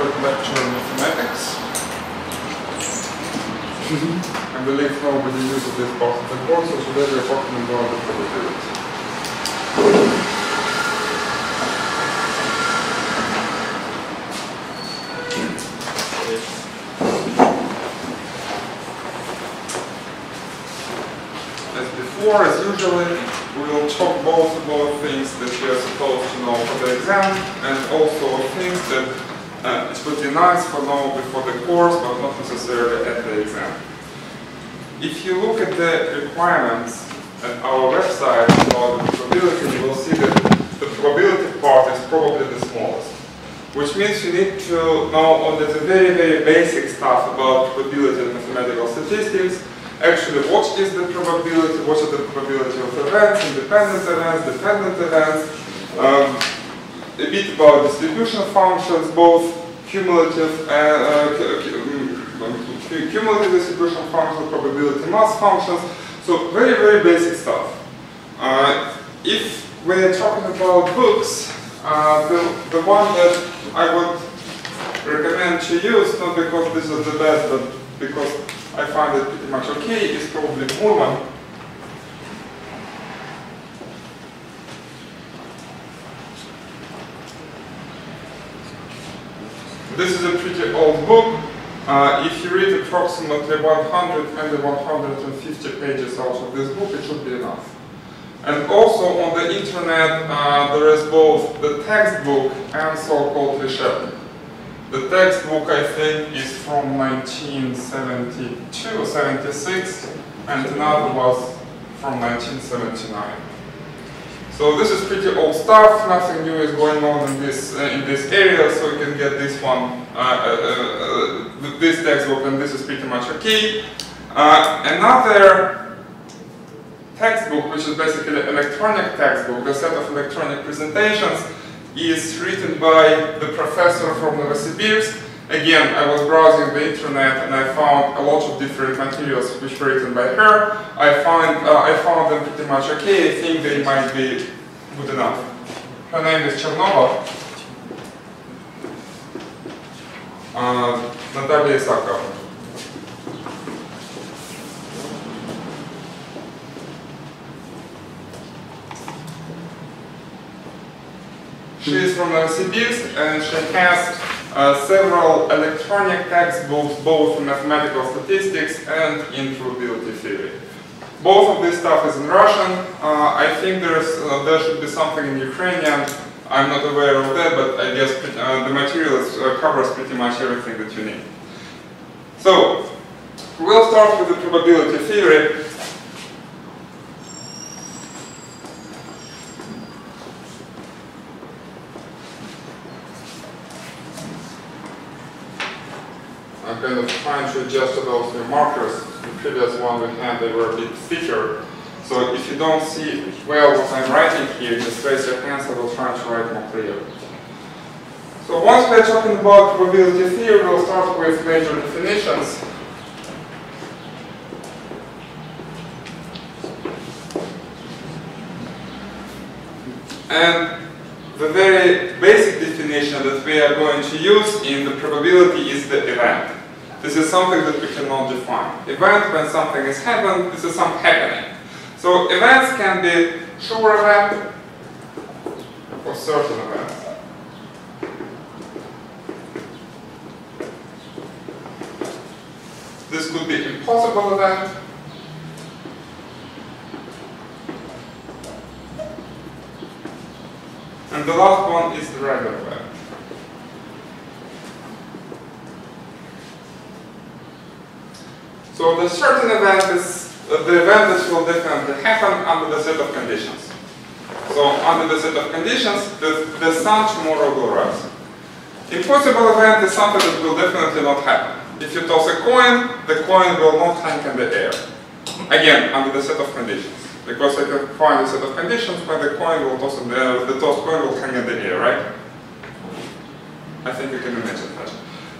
third lecture on mathematics. I believe nobody uses this part of the course, so today we're talking about the probability. As before, as usually, we will talk both about things that we are supposed to know for the exam and also things that uh, it would be nice for know before the course, but not necessarily at the exam. If you look at the requirements at our website about the probability, you will see that the probability part is probably the smallest. Which means you need to know all the very, very basic stuff about probability and mathematical statistics, actually what is the probability, what is the probability of events, independent events, dependent events, um, a bit about distribution functions, both cumulative and uh, uh, cumulative distribution functions, probability mass functions, so very, very basic stuff. Uh, if we're talking about books, uh, the, the one that I would recommend to use, not because this is the best, but because I find it pretty much okay, is probably Gmurman. This is a pretty old book. Uh, if you read approximately 100 and 150 pages out of this book, it should be enough. And also on the internet, uh, there is both the textbook and so-called Richet. The textbook, I think, is from 1972 or 76, and another was from 1979. So this is pretty old stuff. Nothing new is going on in this uh, in this area, so you can get this one, uh, uh, uh this textbook, and this is pretty much okay. Uh, another textbook, which is basically an electronic textbook, the set of electronic presentations, is written by the professor from Novosibirsk. Again, I was browsing the internet and I found a lot of different materials which were written by her. I found, uh, I found them pretty much okay. I think they might be good enough. Her name is Chernova. Uh, Natalia Isaakovna. She is from Novosibirsk and she has uh, several electronic textbooks both in mathematical statistics and in probability theory. Both of this stuff is in Russian. Uh, I think there's, uh, there should be something in Ukrainian. I'm not aware of that, but I guess uh, the material uh, covers pretty much everything that you need. So, we'll start with the probability theory. Kind of trying to adjust to those new markers. The previous one we had, they were a bit thicker. So if you don't see well what I'm writing here, just raise your hands I will try to write more clearly. So once we're talking about probability theory, we'll start with major definitions. And the very basic definition that we are going to use in the probability is the event. This is something that we cannot define. Event, when something is happened, this is some happening. So events can be sure event or certain event. This could be impossible event. And the last one is the regular event. So the certain event is uh, the event that will definitely happen under the set of conditions. So under the set of conditions, the, the sun tomorrow will rise. Impossible event is something that will definitely not happen. If you toss a coin, the coin will not hang in the air. Again, under the set of conditions. Because I can find a set of conditions where the coin will toss in the, air, the tossed coin will hang in the air, right? I think you can imagine.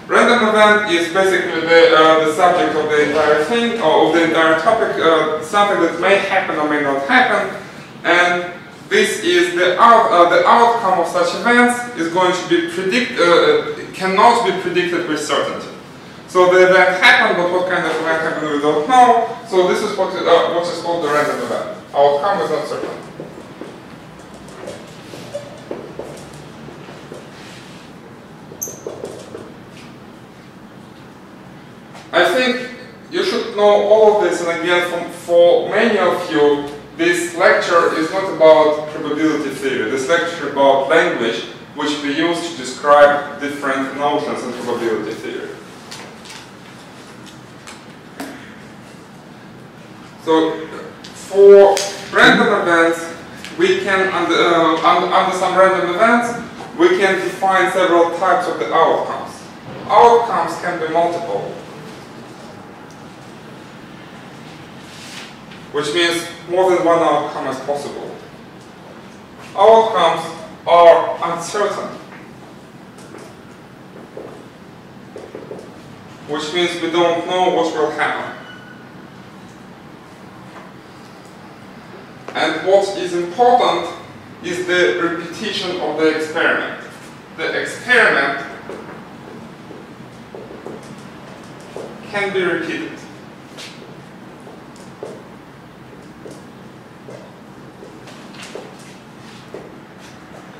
Random event is basically the, uh, the subject of the entire thing, or of the entire topic, uh, something that may happen or may not happen, and this is the, out, uh, the outcome of such events is going to be predict, uh, cannot be predicted with certainty. So the event happened, but what kind of event happened we don't know. So this is what, uh, what is called the random event. Outcome is uncertain. I think you should know all of this, and again, from, for many of you, this lecture is not about probability theory. This lecture is about language, which we use to describe different notions in probability theory. So, for random events, we can, under, uh, under, under some random events, we can define several types of the outcomes. Outcomes can be multiple. Which means more than one outcome is possible. Outcomes are uncertain, which means we don't know what will happen. And what is important is the repetition of the experiment. The experiment can be repeated.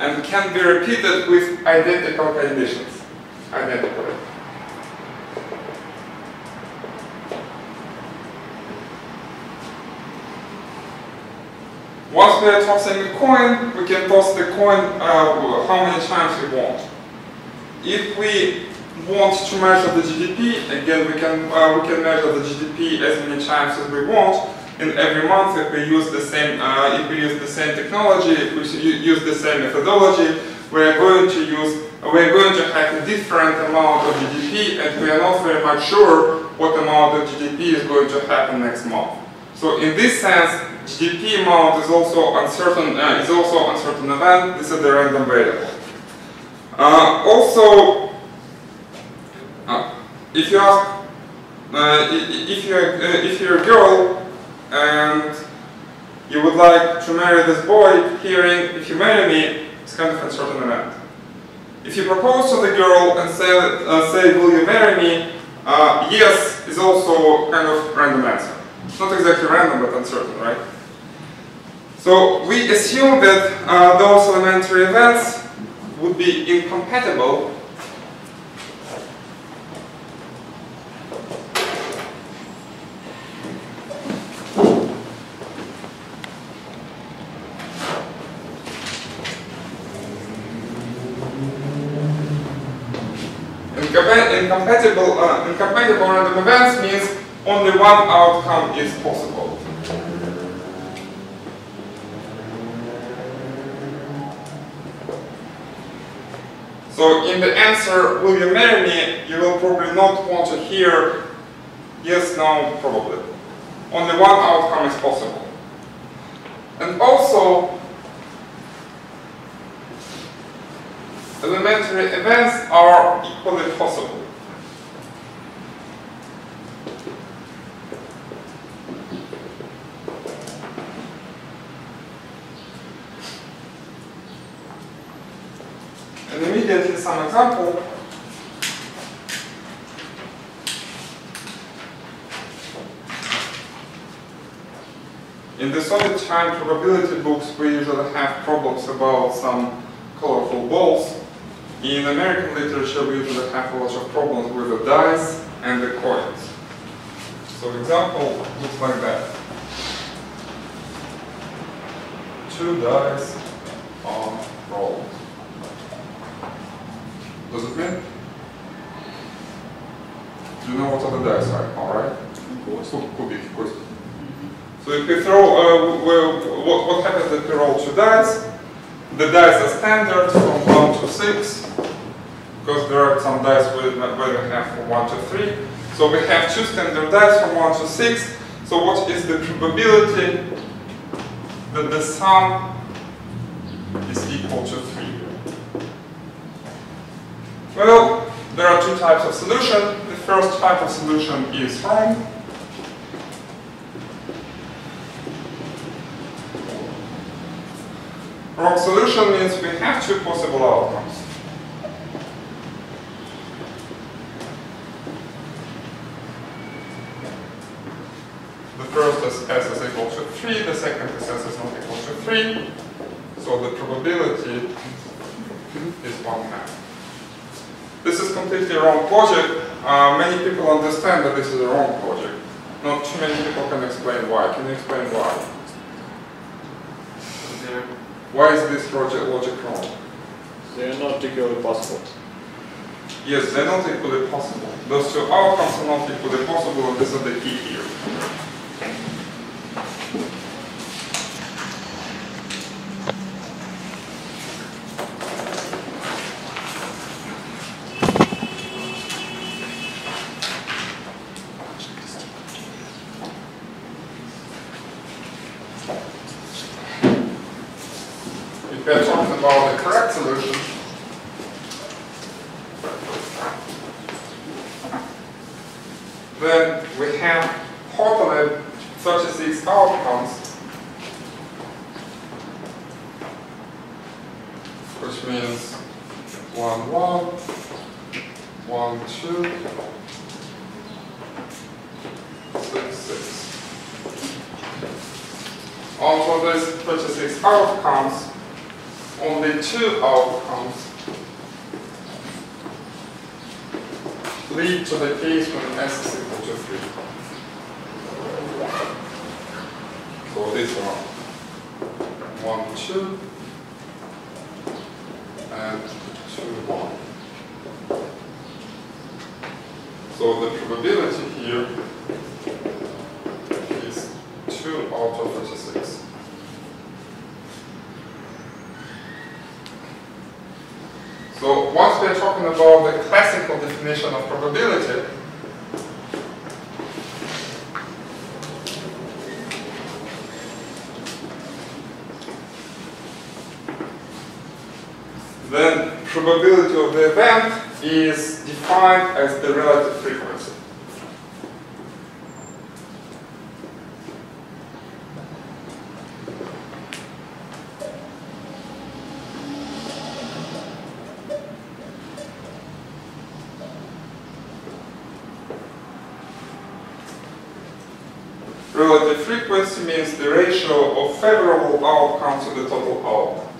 And can be repeated with identical conditions. Identical. Once we are tossing a coin, we can toss the coin uh, how many times we want. If we want to measure the GDP, again we can uh, we can measure the GDP as many times as we want, in every month if we use the same uh, if we use the same technology, if we use the same methodology, we are going to use we are going to have a different amount of GDP, and we are not very much sure what amount of GDP is going to happen next month. So in this sense, GDP amount is also uncertain uh, is also uncertain event. This is the random variable. Uh, also, uh, if you ask uh, if you're uh, if you're a girl and you would like to marry this boy, hearing, if you marry me, it's kind of uncertain event. If you propose to the girl and say, uh, say will you marry me, uh, yes is also kind of random answer. It's not exactly random, but uncertain, right? So we assume that uh, those elementary events would be incompatible incompatible, uh, incompatible random events means only one outcome is possible. So in the answer, will you marry me, you will probably not want to hear yes, no, probably. Only one outcome is possible. And also, elementary events are equally possible. And immediately some example. In the Soviet time probability books, we usually have problems about some colorful balls. In American literature, we usually have a lot of problems with the dice and the coins. So example looks like that. Two dice are rolled. Does it mean? Do you know what other dice are? Alright? So if we throw, uh, what, what happens if we roll two dice? The dice are standard from 1 to 6, because there are some dice where, where we have from 1 to 3. So we have two standard dice from 1 to 6. So what is the probability that the sum is equal to 3? Well, there are two types of solution. The first type of solution is wrong. Wrong solution means we have two possible outcomes. The first is s is equal to 3, the second is s is not equal to 3, so the probability is 1 half. This is completely wrong project. Uh, many people understand that this is a wrong project. Not too many people can explain why. Can you explain why? Why is this logic, logic wrong? they're not equally possible. Yes, they're not equally possible. Those two outcomes are not equally possible, and this is the key here. If we're talking about the correct solution, then we have totally 36 outcomes, which means 1, 1, 1, 2, 6, 6. Out of these 36 outcomes, only two outcomes lead to the case when s is equal to 3. So this one, 1, 2, and 2, 1. So the probability here is 2 out of 36. So once we are talking about the classical definition of probability, then probability of the event is defined as the relative frequency. Relative frequency means the ratio of favorable outcomes to the total outcomes.